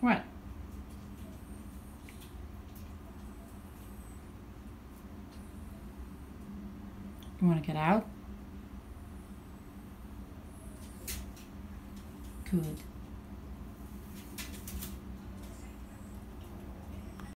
What? You want to get out? Good.